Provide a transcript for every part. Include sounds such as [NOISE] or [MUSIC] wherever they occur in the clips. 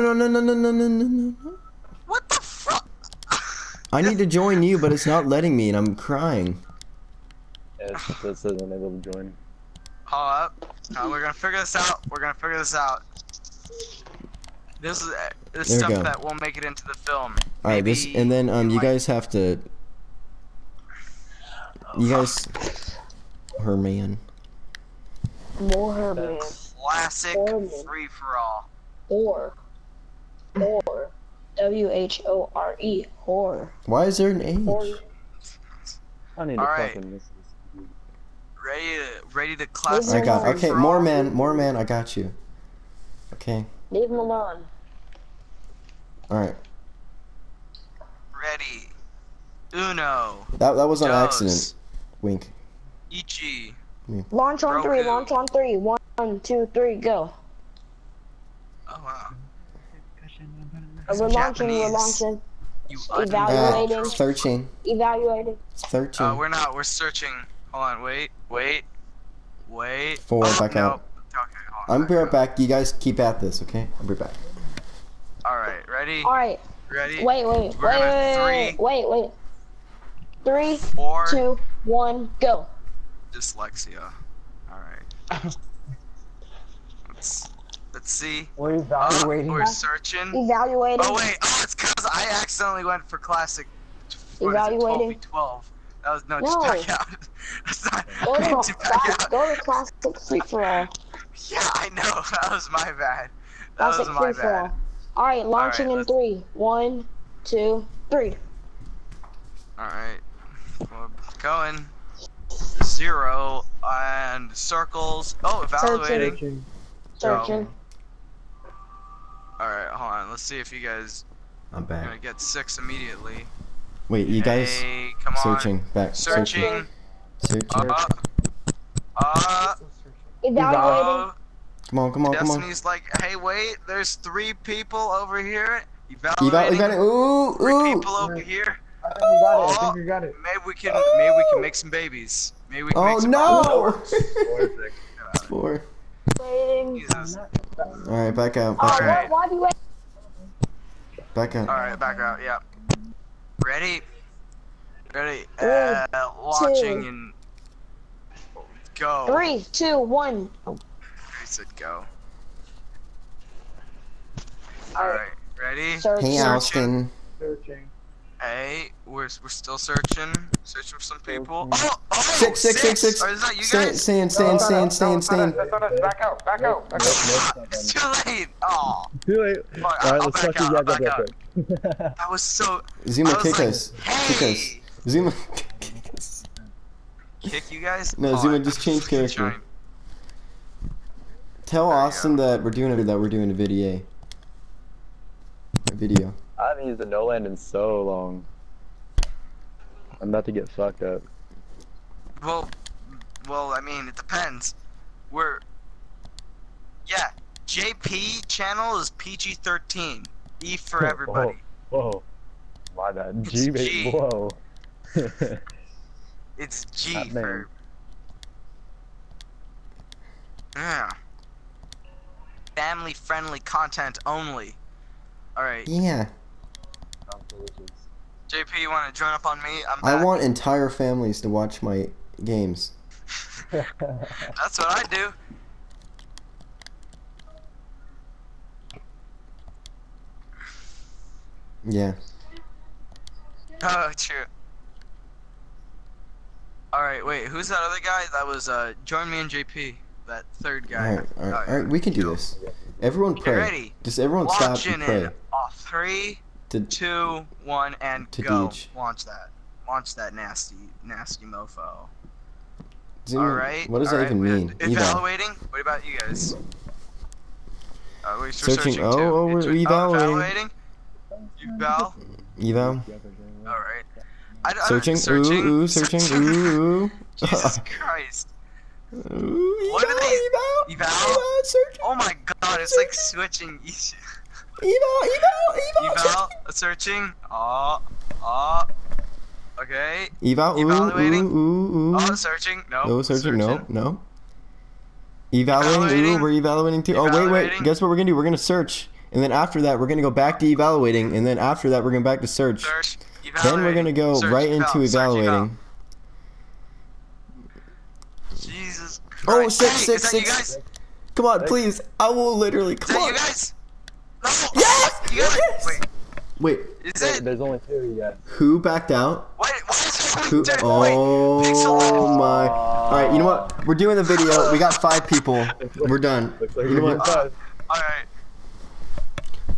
no, no, no, no, no, no, no, no. What the fuck? I need to join you, but it's not letting me, and I'm crying. Yes, that says unable to join. Hold up. Uh, we're gonna figure this out. We're gonna figure this out. This is uh, this There stuff that won't make it into the film. All right, this, and then um, you like- guys have to. You guys, her man. More her man. classic Horrible. free for all. Or. Or. W H O R E. Whore. Why is there an H? Whore. I need to Alright. fucking miss. Ready to ready to classic. I got. free Okay, for more all? man, more man. I got you. Okay. Leave him alone. All right. Ready. Uno. That that was on Dos. accident. Wink. Ichi. Launch on three. Launch on three. One, two, three, go. Oh wow. Uh, We're launching. We're Japanese. launching. You Evaluating. Uh, searching. Evaluating. Searching. Uh, we're not. We're searching. Hold on. Wait. Wait. Wait. Four, oh, back no. out. Okay. Hold on, I'm be right back. You guys keep at this, okay? I'll be back. All right. Ready. All right. Ready. Wait, wait, wait, We're wait, gonna wait, wait, wait. Three, Four. two, one, go. Dyslexia. All right. [LAUGHS] let's let's see. We're Uh, evaluating. we're searching. Evaluating. Oh wait. Oh, it's because I accidentally went for classic. what is it, Evaluating. 12v12. That was no, No. just back out. [LAUGHS] That's not. Go to, [LAUGHS] to back class, out. go to classic free for all. Yeah, I know. [LAUGHS] That was my bad. That Classic was my free for all. bad. All right, launching in let's- three. One, two, three. All right. We're going. Zero and circles. Oh, evaluating. Searching. Searching. All right, hold on. Let's see if you guys I'm are gonna get six immediately. Wait, you guys Hey, come on. searching back. Searching. Searching. Searching. Uh, uh, Evaluating. uh, Come on, come on, come on. Destiny's like, hey, wait, there's three people over here. You Evaluating. got, it. Ooh, Three people over here. I think you got it. I think you got it. Maybe we can, maybe we can make some babies. Maybe we can Oh make some no! babies. [LAUGHS] Four. Waiting. Jesus. All right, back out. Back Alright. out. why, why do you wait? Back out. All right, back out. Yeah. Ready? Ready? Three, Uh, launching two. and go. Three, two, one. Oh, I said go. All right. Ready? searching. Hey, Alston. Searching. Hey, we're we're still searching, searching for some people. Searching. Oh, oh, Six, six, six, six. Or is that you Stay, guys? stay in, stay in, stay stay stay in. That's not us. Back out. Back out. Back out. It's [LAUGHS] too late. Oh, Too late. fuck, Alright, I'll let's back fuck out. you I'll guys back up out. real quick. [LAUGHS] That was so. Zuma, I was kick like, us. Kick us. Hey, Zuma, [LAUGHS] kick us. kick you guys. No, Hold Zuma, on, just I'm change freaking character. trying. Tell There you Austin that we're doing a, that we're doing a video. A video. I haven't used a no land in so long. I'm about to get fucked up. Well, well, I mean, it depends. We're, yeah, JP channel is PG-13. E for [LAUGHS] everybody. Whoa. My bad. It's G, G. Whoa. [LAUGHS] It's G That for. Yeah. Family friendly content only. Alright. Yeah. JP, you want to join up on me? I'm I back. want entire families to watch my games. [LAUGHS] That's what I do. Yeah. Oh, true. Alright, wait, who's that other guy? That was, uh, join me and JP. That third guy. Alright, alright, Oh, yeah. alright. We can do this. Everyone Get pray. ready. Just everyone stop and pray. in off three, To, two, one, and To go. Deej. Launch that. Launch that nasty, nasty mofo. Zuma, Alright. what does that alright, even mean? Eval. Evaluating? What about you guys? Uh, we're Searching- searching, oh, too. oh, we're It's- evaluating. Eval? Eval. Alright. I, I, Searching. searching. Ooh, ooh, searching. [LAUGHS] Ooh, ooh. Jesus Christ. Ooh, [LAUGHS] What eval, are they- Eval. Eval? Eval, searching. Oh my god, it's like switching each. Eval, eval, eval. Eval, searching. Oh, oh. Okay. Eval, Evaluating. ooh, ooh, ooh. Oh, searching. No. No, searching. No, no. Evaluating. Ooh, we're evaluating too. Oh, wait, wait. Guess what we're gonna do? We're gonna search and then after that we're gonna go back to evaluating, and then after that we're going back to search. Search. Then we're gonna go Search, right eval, into search, eval. evaluating. Jesus oh, Christ. Oh, six, Hey, six, is that you six. guys? Come on, please. I will literally. Is Come that on. you guys? No. Yes! You guys? Yes! Wait. Wait, Is There- it? There's only two yet. who backed out? Wait. Why is it? Who? Wait, Oh Pixel. my! All right, you know what? We're doing the video. We got five people. We're done. [LAUGHS] Looks like You know what? getting. All right.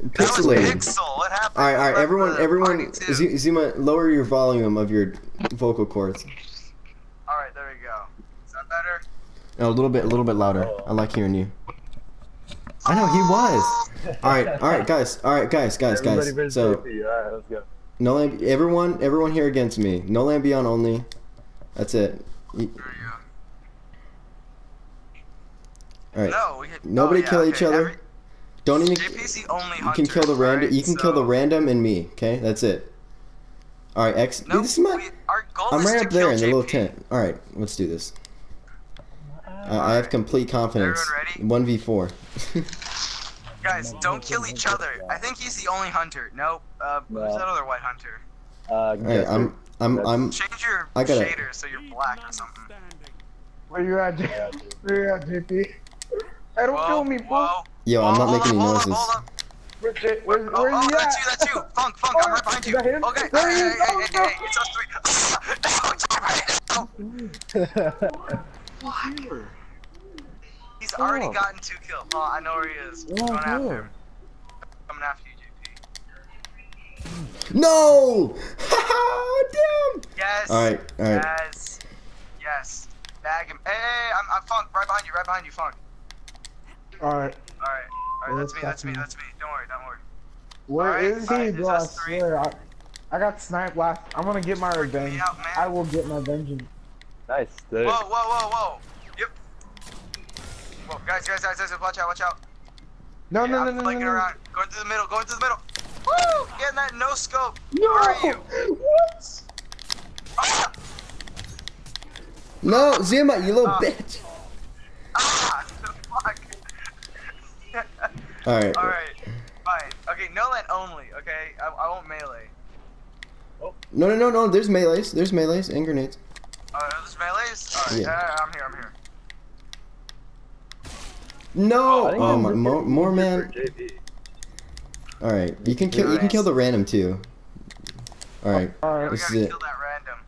That was Pixelated. Pixel. What happened? All right, all right, everyone, everyone, party too. Z- Zuma, lower your volume of your vocal cords. All right, there we go. Is that better? No, a little bit, a little bit louder. Oh. I like hearing you. I know he was. All right, all right, guys, all right, guys, guys, guys. So JP. Alright, let's go. no land, everyone, everyone here against me. No Land Beyond only. That's it. Y- There we go. All right. No, we hit, oh, Nobody oh, yeah, kill okay, each other. every- Don't even. JP's the only You can kill the random. alright, You can kill the random and me. Okay, that's it. All right, X. No, this is my. we, our goal I'm is right to up there kill in the little tent. All right, let's do this. Uh, I have complete confidence. Everyone One v four. Guys, don't kill each other. I think he's the only hunter. Nope. Uh, who's No. that other white hunter? Uh, All right, Jester. I'm. I'm. I'm. Change your I gotta- shader so you're black or something. Where you at, J- Yeah, dude. Where you at, JP? Hey, don't Whoa, kill me, fool. whoa. Yo, I'm not making up, any hold up, noises. hold up. Where's, J- where's, Oh, where's oh, that's you, that's you. Funk, Funk, I'm Oh, right behind you. Okay, There he hey, is. hey, hey, Oh, hey, hey, it's us three. No. He's already Oh. gotten two kills. Oh, I know where he is. Oh, Going after him. Coming after you, JP. No! [LAUGHS] Damn! Yes. All right, all right. Yes. Yes. Bag him. Hey, hey, I'm, I'm Funk. Right behind you. Right behind you, Funk. All right. All right. Yeah, That's me. that's me. That's me. Don't worry. Don't worry. where Alright, is he, bro? there's I swear, I, I got sniped last. I'm gonna get my revenge. out. I will get my vengeance. Nice. Dude. Whoa, whoa, whoa, whoa. Yep. Whoa, guys, guys, guys, guys, watch out, watch out. No, Yeah, no, no, I'm no, no, flanking no. around. Going through the middle. Going through the middle. Woo! Getting that no scope. No! Where are you? What? Ah! No, Zuma, you little Ah. bitch. Ah! The [LAUGHS] fuck. All right. All right. Fine. Okay, no land only. Okay, I, I won't melee. No, no, no, no. There's melees. There's melees and grenades. Uh, there's melees. All right. Yeah. Yeah. I'm here. I'm here. No. I Oh I'm my, more, more man. JP. All right, you can kill. You can kill the random too. All right. Yeah, Alright. we This gotta is it. kill that random.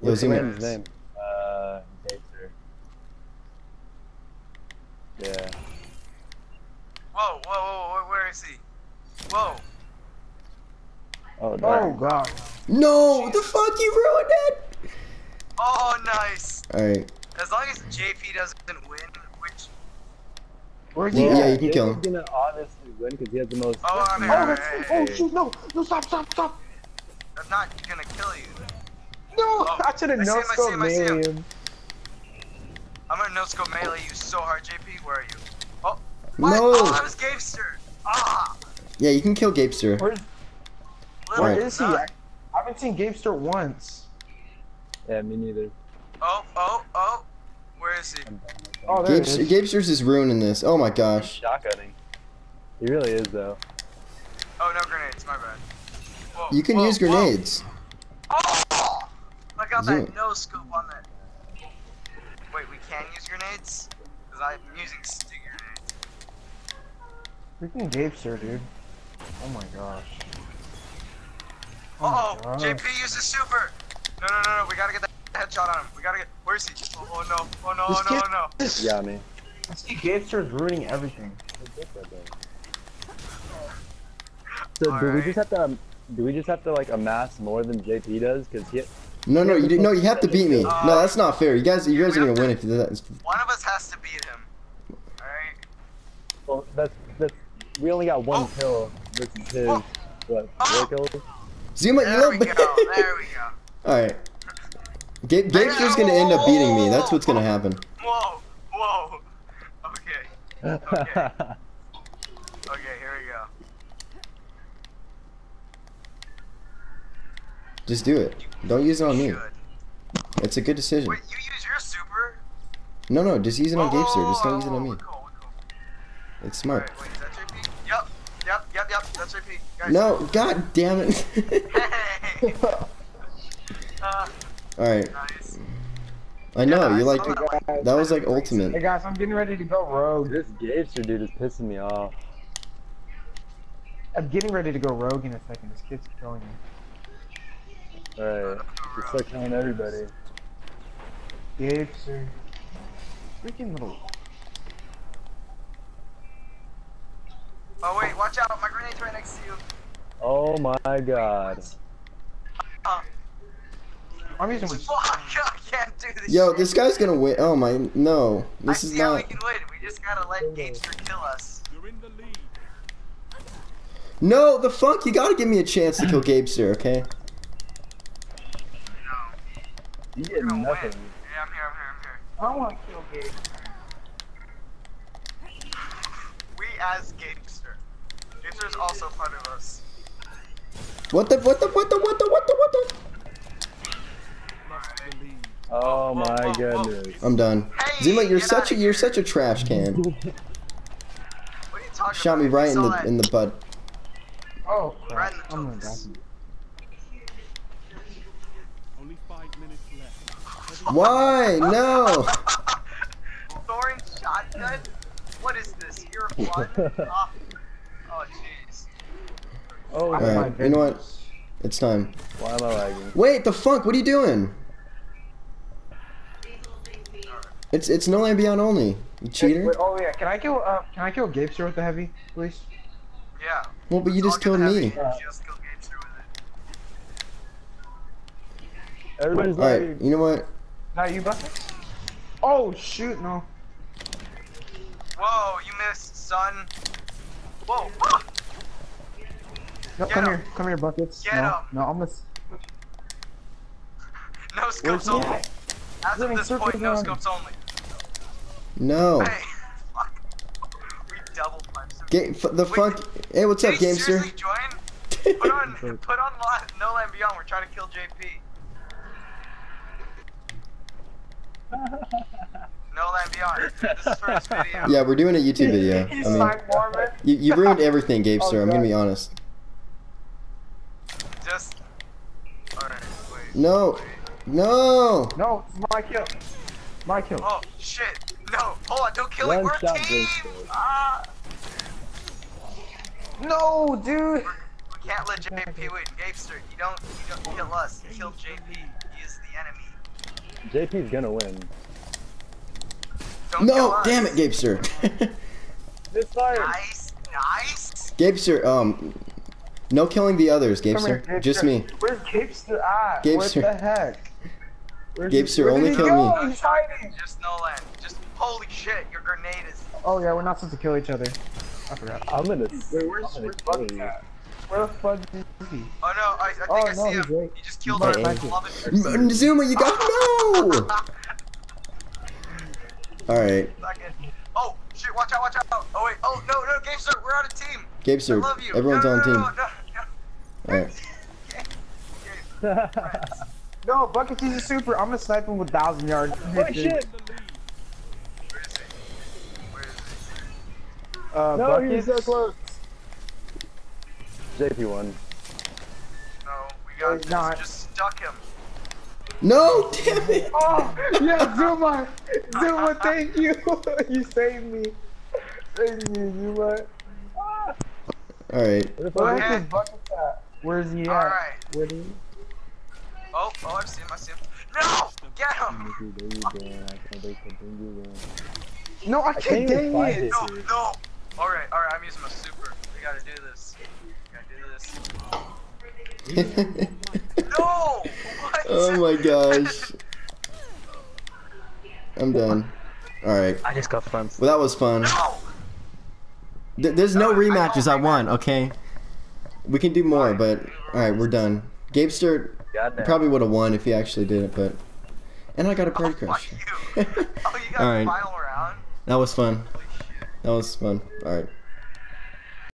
Yo, What's the Zuma. man's name? Uh, Gator. Yeah. Whoa, whoa, whoa, whoa, where is he? Whoa. Oh, Oh god. No, the fuck you ruined it. Oh, nice. All right. As long as JP doesn't win, which. Where's he Yeah, at? you can kill him. He's gonna honestly win because he has the most. Oh, I'm here. Oh, Hey, that's, hey, oh shoot, no, no, stop, stop, stop. I'm not gonna kill you. No, Oh, I should have I no him, I scope him, I see him. him. I'm gonna no scope melee you so hard, JP. Where are you? Oh, what? No. Oh, I was Gamester. Ah, Yeah, you can kill Gapester. Where's, little where is he? I haven't seen Gapester once. Yeah, me neither. Oh, oh, oh. Where is he? Oh, there it Gapester, is. Gapester's is ruining this. Oh my gosh. Shotgunning. He really is though. Oh, no grenades. My bad. Whoa, You can whoa, use whoa. grenades. Oh! I got Zoom. that no scope on that. Wait, we can use grenades? Because I'm using stick grenades. Freaking Gapester, dude. Oh my gosh. Uh oh, my. JP uses super. No, no, no, no. We gotta get that headshot on him. We gotta get. Where's he? Oh, oh no. Oh no. This Oh no. Oh no. This, [LAUGHS] Yeah, me. I see is ruining everything. So do we just have to? Um, do we just have to like amass more than JP does? Because he. No, no, you do, no. You have to beat me. No, that's not fair. You guys, you guys are gonna win if you do that. One of us has to beat him. Alright. Well, that's that's. We only got one Oh. kill versus his. Oh. What? Oh. Four kills? Zuma, you There little we go. There we go. All right. Gabe, Gapester's gonna end up beating me. That's what's gonna happen. Whoa. Whoa. Okay. Okay. Okay. Here we go. Just do it. Don't use it on me. It's a good decision. Wait, you use your super? No, no, just use it on Gapester. Just don't use it on me. It's smart. Alright, wait, yep, yep. JP? Yup. JP. Guys. No, god damn it. Hey. [LAUGHS] [LAUGHS] uh, All right, nice. I know Yeah, you I like saw that. that was like ultimate. Hey guys, I'm getting ready to go rogue. This Gapester dude is pissing me off. I'm getting ready to go rogue in a second. This kid's killing me. Alright. Just start killing everybody. Gapester. Freaking little. Oh wait, watch out! My grenade's right next to you. Oh my god. Uh, I'm using my. [LAUGHS] fuck! I can't do this. Yo, shit. this guy's gonna win. Oh my, no, I this is see how we not. can win. We just gotta let Gamester kill us. No, the fuck! You gotta give me a chance to kill [LAUGHS] Gabester, okay? No. You We're get gonna nothing. win. Yeah, I'm here. I'm here. I'm here. I want to kill Gabe. We as Gamester. Gamester is also part of us. What the? What the? What the? What the? What the? What the? Oh Whoa, my whoa, whoa. Goodness. I'm done. Hey, Zima, you're such a you're such a trash can. [LAUGHS] What are you talking Shot about? me You right in saw the that. in the butt. Oh Right crap! in the I'm gonna die. Only five minutes left. Why? No. [LAUGHS] Thorin shotgun? What is this? You're a blood? [LAUGHS] oh, oh, jeez. Oh, Oh, Alright, my you know what? It's time. why am I lagging? Wait, the fuck? What are you doing? It's it's no land beyond only. You cheater. Wait, oh yeah, can I kill? Uh, can I kill Gapester with the heavy, please? Yeah. Well, but you just killed heavy, me. you Just kill Gamester. Everybody's All right, you know what? Not you, Bucket? Oh shoot, no. Whoa, you missed, son. Whoa. ah! No, Get come him. here, come here, buckets. Get no, him. no, I'm gonna. No scopes he only. As of this point, no scopes only. No. Hey, fuck. We double punched him. Ga- f- the Wait, fuck? Hey, what's up, Gamester? join? [LAUGHS] Put on, put on No Land Beyond. We're trying to kill JP. [LAUGHS] No Land Beyond. This is for his video. yeah, we're doing a YouTube video. He's I mean, like you, you ruined [LAUGHS] everything, Gamester. Oh, I'm gonna be honest. Just. Alright, wait. No, no. No, it's my kill. My kill. Oh, shit. No, hold on, don't kill him. One We're a team. Ghost. Ah, No, dude. we can't let JP win. Gamester, you don't, you don't kill us. You kill JP. He is the enemy. JP's gonna win. Don't No, damn it, Gamester. [LAUGHS] This fire. Nice, nice. Gamester, um, no killing the others, Come Gamester. here, Just me. Where's Gapester at? Gapester. What the heck? Where's he- Gapester, where only kill go? me. He's hiding. Just no land. Just holy shit, your grenade is. Oh yeah, we're not supposed to kill each other. I forgot. I'm gonna. Wait, where's, I'm gonna where's kill Bucket at? Where the fuck is he? Oh no, I, I think Oh, I no, see he's him. right. He just killed Mark, our thank you. beloved M- Zuma, you got no. [LAUGHS] All right, Oh shit! Watch out! Watch out! Oh wait! Oh no! No, Gamester, we're on a team. I Gamester. love you. Everyone's no, on no, team. No, no, no. All right. [LAUGHS] [LAUGHS] No, Bucket he's a super. I'm gonna snipe him with thousand yards. Oh shit! Uh, No, Bucket. he's so close. JP won. No, we got he's this. not. Just stuck him. No, damn it. [LAUGHS] Oh, yeah, Zuma! Zuma, thank you! [LAUGHS] you saved me. Thank you, Zuma. Ah, All right. Where the Where fuck Okay. is bucket at? Where's he at? Alright. Where do you... Oh, oh, I see him. I see him. No! Get him! There you go. I can't wait to bring you in. No, I I can't, can't even dang find it! it. No, no! Alright, alright, I'm using my super. We gotta do this. We gotta do this. [LAUGHS] No! What? oh my gosh. I'm done. All right. I just got fun. Well, that was fun. No! Th- there's no No, rematches. I don't won. Okay. We can do more, but all right, we're done. Gamester Goddamn. probably would have won if he actually did it, but and I got a party oh, Fuck crush. you. [LAUGHS] Oh, you got [LAUGHS] Alright. final round? that was fun. That was fun. All right.